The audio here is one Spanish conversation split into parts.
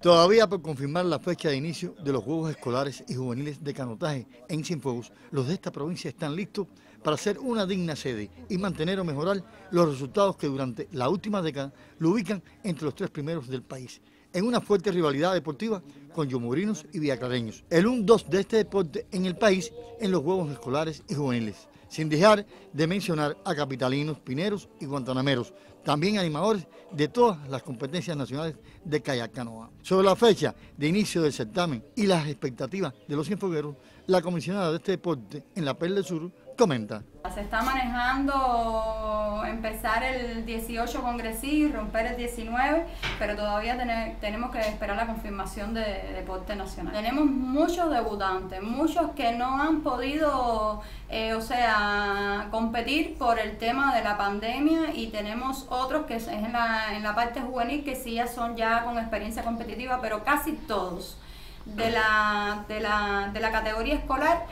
Todavía por confirmar la fecha de inicio de los Juegos Escolares y Juveniles de Canotaje en Cienfuegos, los de esta provincia están listos para ser una digna sede y mantener o mejorar los resultados que durante la última década lo ubican entre los tres primeros del país, en una fuerte rivalidad deportiva con yomurinos y viaclareños. El 1-2 de este deporte en el país en los Juegos Escolares y Juveniles sin dejar de mencionar a capitalinos, pineros y guantanameros, también animadores de todas las competencias nacionales de kayak canoa. Sobre la fecha de inicio del certamen y las expectativas de los cienfuegueros, la comisionada de este deporte en la Perla del Sur comenta. Se está manejando empezar el 18 congresí y romper el 19, pero todavía tenemos que esperar la confirmación de, deporte nacional. Tenemos muchos debutantes, muchos que no han podido, eh, o sea, competir por el tema de la pandemia y tenemos otros que es en la, en la parte juvenil que sí ya son ya con experiencia competitiva, pero casi todos de la categoría escolar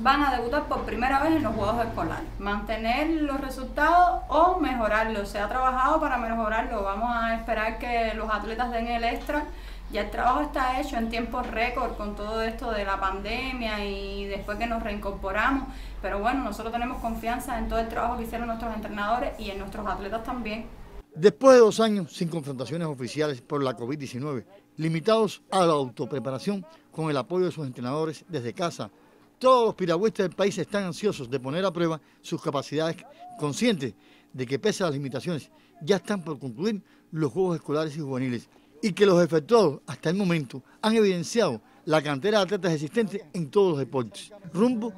van a debutar por primera vez en los Juegos Escolares. Mantener los resultados o mejorarlos. Se ha trabajado para mejorarlo. Vamos a esperar que los atletas den el extra. Ya el trabajo está hecho en tiempo récord con todo esto de la pandemia y después que nos reincorporamos. Pero bueno, nosotros tenemos confianza en todo el trabajo que hicieron nuestros entrenadores y en nuestros atletas también. Después de dos años sin confrontaciones oficiales por la COVID-19, limitados a la autopreparación con el apoyo de sus entrenadores desde casa, todos los piragüistas del país están ansiosos de poner a prueba sus capacidades, conscientes de que pese a las limitaciones ya están por concluir los Juegos Escolares y Juveniles y que los efectuados hasta el momento han evidenciado la cantera de atletas existentes en todos los deportes, rumbo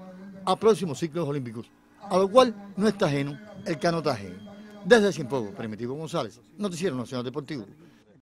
a próximos ciclos olímpicos, a lo cual no está ajeno el canotaje. Desde Cienfuegos, Primitivo González, Noticiero Nacional Deportivo.